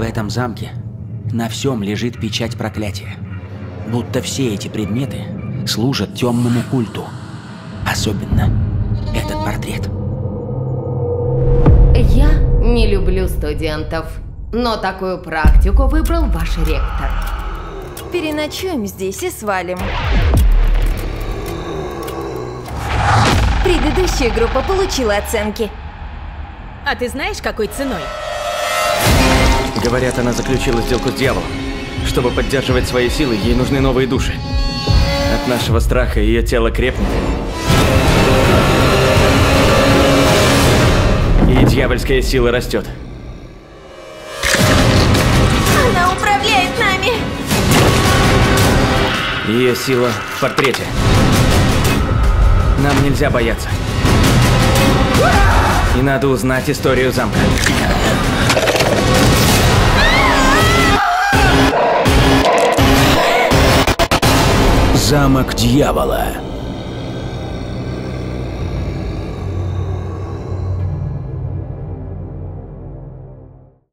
этом замке на всем лежит печать проклятия. Будто все эти предметы служат темному культу. Особенно этот портрет. Я не люблю студентов, но такую практику выбрал ваш ректор. Переночуем здесь и свалим. Предыдущая группа получила оценки. А ты знаешь, какой ценой? Говорят, она заключила сделку с дьяволом. Чтобы поддерживать свои силы, ей нужны новые души. От нашего страха ее тело крепнет. И дьявольская сила растет. Она управляет нами! Ее сила в портрете. Нам нельзя бояться. И надо узнать историю замка. Замок дьявола.